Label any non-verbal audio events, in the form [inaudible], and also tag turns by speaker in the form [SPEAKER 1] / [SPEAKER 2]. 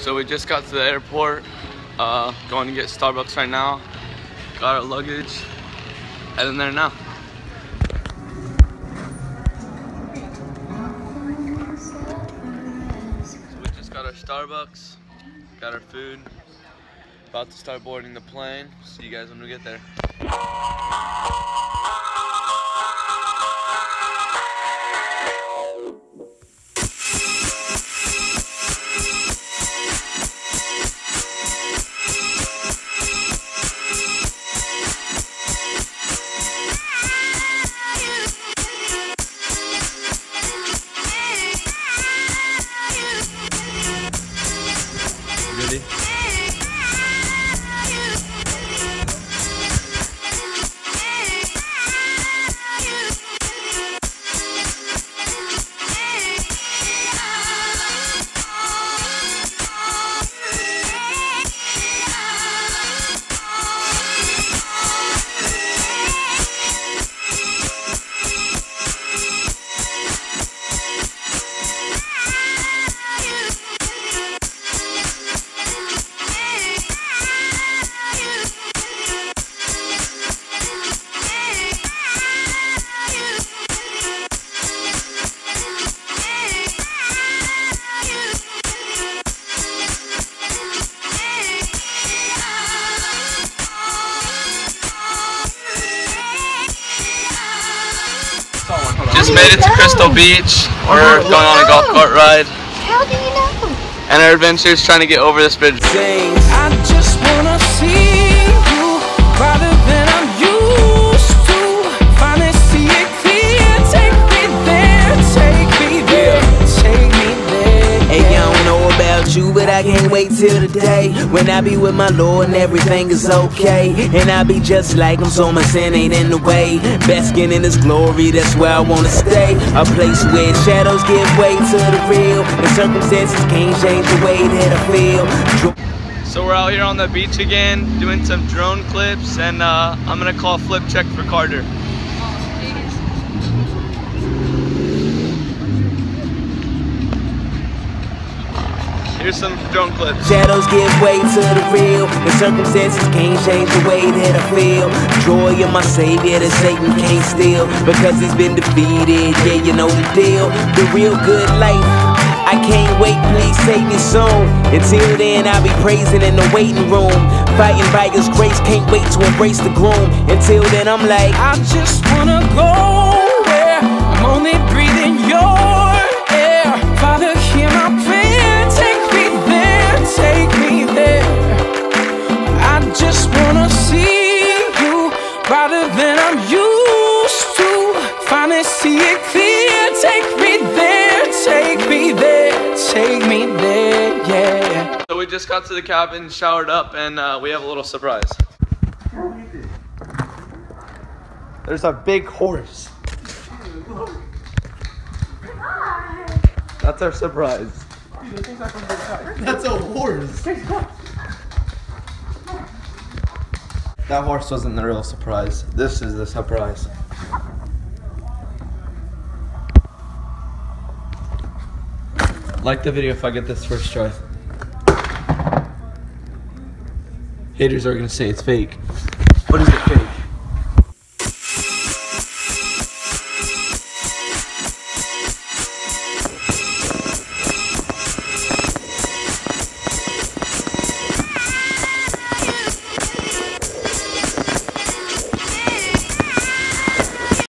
[SPEAKER 1] So we just got to the airport, uh, going to get Starbucks right now. Got our luggage, heading there now. So we just got our Starbucks, got our food, about to start boarding the plane. See you guys when we get there. Just made it to Crystal oh. Beach. We're oh, going on a golf cart ride.
[SPEAKER 2] How do you know?
[SPEAKER 1] And our adventure is trying to get over this bridge.
[SPEAKER 3] Can't wait till the day when I be with my Lord and everything is okay. And I be just like him, so my sin ain't in the way. Basking in his glory, that's where I wanna stay. A place where shadows give way to the real, and circumstances can't change the way that I feel.
[SPEAKER 1] So we're out here on the beach again, doing some drone clips, and uh, I'm gonna call Flip Check for Carter. Here's some drone clips.
[SPEAKER 3] Shadows give way to the real, The circumstances can't change the way that I feel. Joy in my Savior that Satan can't steal, because he's been defeated. Yeah, you know the deal. The real good life. I can't wait, please save me soon. Until then, I'll be praising in the waiting room. Fighting by His grace, can't wait to embrace the gloom. Until then, I'm like,
[SPEAKER 4] I just wanna go where I'm only breathing your brighter than I'm used to. Finally see it clear. Take me there, take me there, take me there, yeah.
[SPEAKER 1] So we just got to the cabin, showered up, and uh, we have a little surprise.
[SPEAKER 5] There's a big horse. That's our surprise. [laughs] That's a horse. [laughs] That horse wasn't the real surprise. This is the surprise. Like the video if I get this first try. Haters are gonna say it's fake. What is it fake?